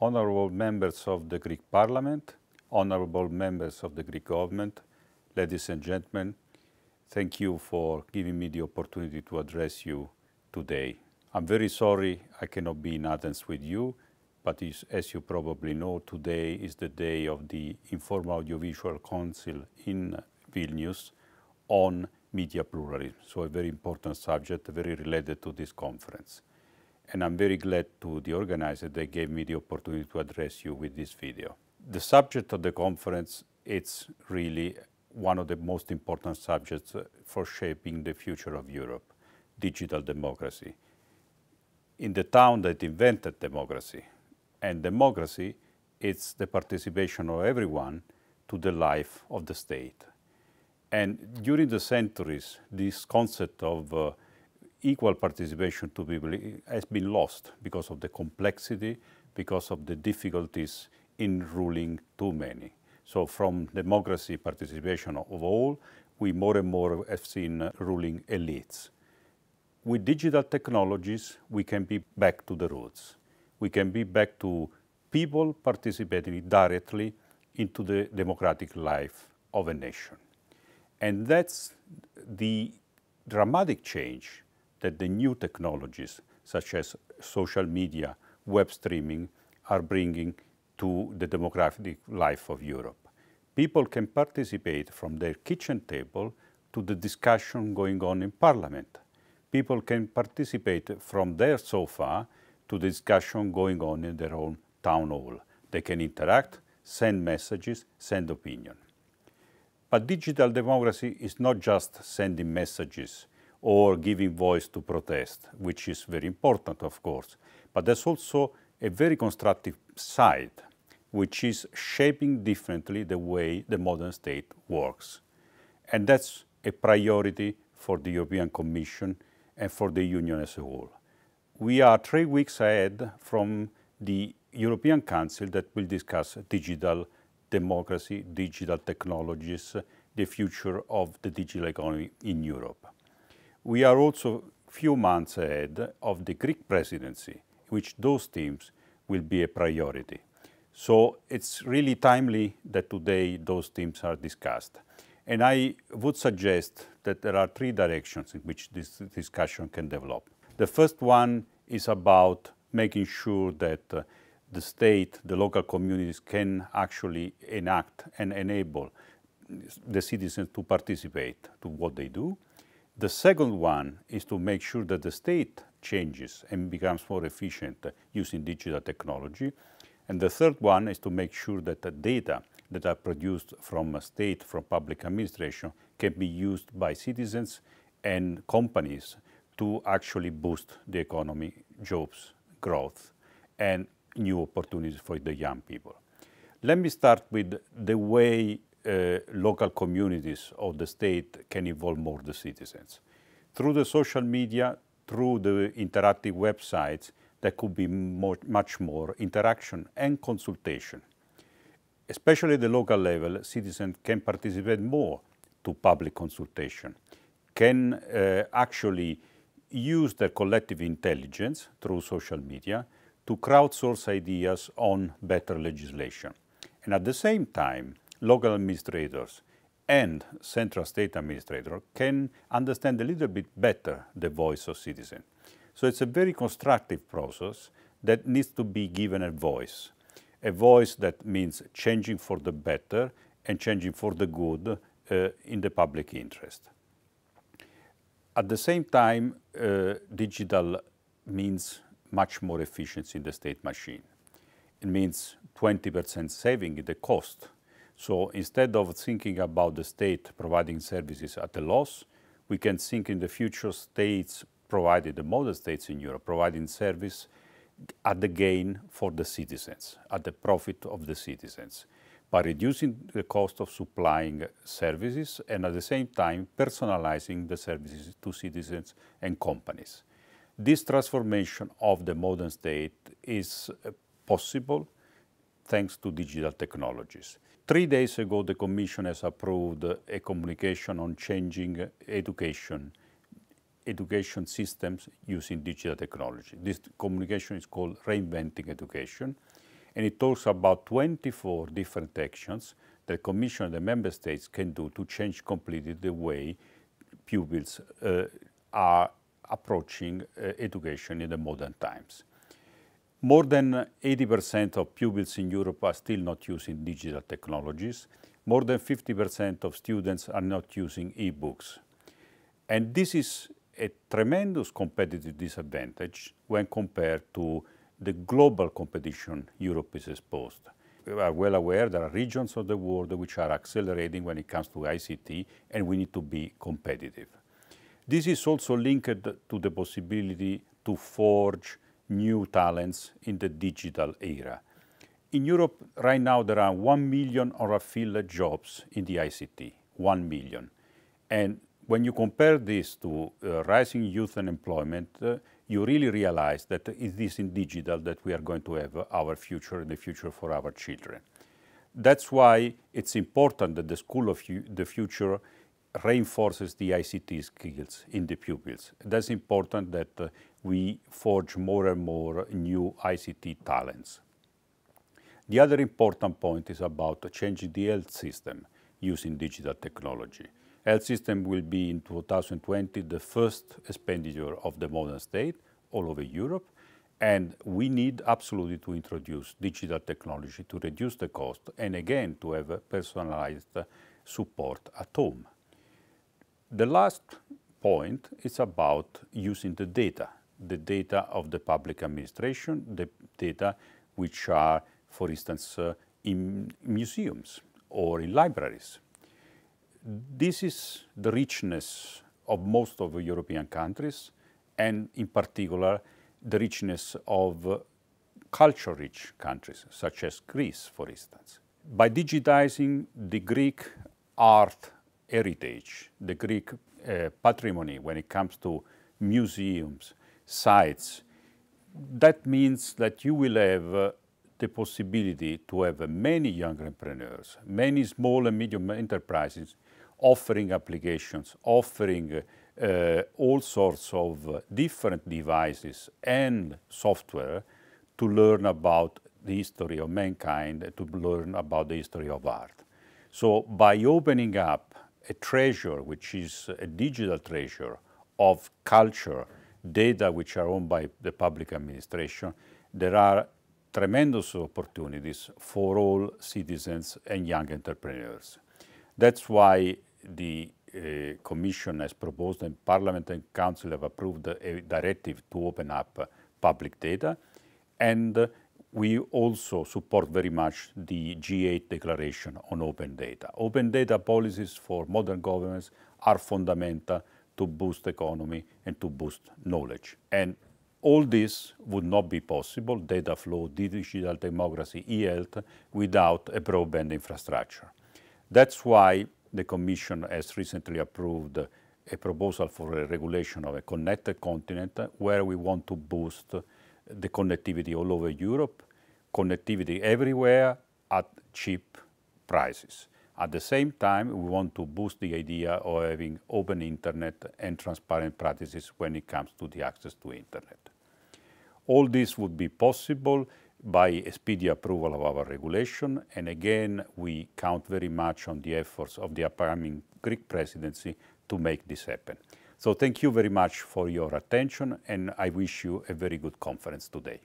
honorable members of the Greek Parliament, honorable members of the Greek government, ladies and gentlemen, thank you for giving me the opportunity to address you today. I'm very sorry I cannot be in Athens with you, but as you probably know, today is the day of the Informal Audiovisual Council in Vilnius on media pluralism, so a very important subject, very related to this conference. And I'm very glad to the organizer they gave me the opportunity to address you with this video. The subject of the conference, it's really one of the most important subjects for shaping the future of Europe, digital democracy. In the town that invented democracy, and democracy, it's the participation of everyone to the life of the state. And during the centuries, this concept of uh, equal participation to people has been lost because of the complexity, because of the difficulties in ruling too many. So from democracy participation of all, we more and more have seen ruling elites. With digital technologies, we can be back to the roots. We can be back to people participating directly into the democratic life of a nation. And that's the dramatic change that the new technologies, such as social media, web streaming, are bringing to the democratic life of Europe. People can participate from their kitchen table to the discussion going on in parliament. People can participate from their sofa to the discussion going on in their own town hall. They can interact, send messages, send opinion. But digital democracy is not just sending messages or giving voice to protest, which is very important, of course, but there's also a very constructive side, which is shaping differently the way the modern state works. And that's a priority for the European Commission and for the Union as a whole. We are three weeks ahead from the European Council that will discuss digital democracy, digital technologies, the future of the digital economy in Europe. We are also a few months ahead of the Greek presidency, which those themes will be a priority. So it's really timely that today those themes are discussed. And I would suggest that there are three directions in which this discussion can develop. The first one is about making sure that uh, the state, the local communities can actually enact and enable the citizens to participate to what they do. The second one is to make sure that the state changes and becomes more efficient using digital technology. And the third one is to make sure that the data that are produced from a state, from public administration, can be used by citizens and companies to actually boost the economy, jobs, growth, and new opportunities for the young people. Let me start with the way uh, local communities of the state can involve more the citizens. Through the social media, through the interactive websites, there could be more, much more interaction and consultation. Especially at the local level, citizens can participate more to public consultation, can uh, actually use their collective intelligence through social media to crowdsource ideas on better legislation. And at the same time, local administrators and central state administrator can understand a little bit better the voice of citizen. So it's a very constructive process that needs to be given a voice. A voice that means changing for the better and changing for the good uh, in the public interest. At the same time, uh, digital means much more efficiency in the state machine. It means 20% saving in the cost. So instead of thinking about the state providing services at a loss, we can think in the future states provided, the model states in Europe, providing service at the gain for the citizens, at the profit of the citizens, by reducing the cost of supplying services and at the same time personalizing the services to citizens and companies. This transformation of the modern state is possible thanks to digital technologies. Three days ago, the Commission has approved a communication on changing education, education systems using digital technology. This communication is called Reinventing Education, and it talks about 24 different actions that the Commission and the Member States can do to change completely the way pupils uh, are approaching uh, education in the modern times. More than 80% of pupils in Europe are still not using digital technologies. More than 50% of students are not using e-books. And this is a tremendous competitive disadvantage when compared to the global competition Europe is exposed. We are well aware there are regions of the world which are accelerating when it comes to ICT and we need to be competitive. This is also linked to the possibility to forge new talents in the digital era. In Europe, right now, there are 1 million unfilled jobs in the ICT, 1 million. And when you compare this to uh, rising youth unemployment, uh, you really realize that it is in digital that we are going to have our future and the future for our children. That's why it's important that the School of the Future reinforces the ICT skills in the pupils. That's important that uh, we forge more and more new ICT talents. The other important point is about changing the health system using digital technology. Health system will be in 2020 the first expenditure of the modern state all over Europe and we need absolutely to introduce digital technology to reduce the cost and again to have personalized support at home. The last point is about using the data, the data of the public administration, the data which are, for instance, uh, in museums or in libraries. This is the richness of most of the European countries and in particular the richness of uh, culture-rich countries such as Greece, for instance. By digitizing the Greek art heritage, the Greek uh, patrimony when it comes to museums, sites, that means that you will have uh, the possibility to have many young entrepreneurs, many small and medium enterprises offering applications, offering uh, all sorts of uh, different devices and software to learn about the history of mankind, to learn about the history of art. So by opening up a treasure, which is a digital treasure of culture, data which are owned by the public administration, there are tremendous opportunities for all citizens and young entrepreneurs. That's why the uh, Commission has proposed and Parliament and Council have approved a directive to open up public data. And we also support very much the G8 declaration on open data. Open data policies for modern governments are fundamental to boost economy and to boost knowledge. And all this would not be possible, data flow, digital democracy, e-health, without a broadband infrastructure. That's why the Commission has recently approved a proposal for a regulation of a connected continent where we want to boost the connectivity all over Europe connectivity everywhere at cheap prices. At the same time, we want to boost the idea of having open internet and transparent practices when it comes to the access to internet. All this would be possible by speedy approval of our regulation, and again, we count very much on the efforts of the upcoming Greek presidency to make this happen. So thank you very much for your attention, and I wish you a very good conference today.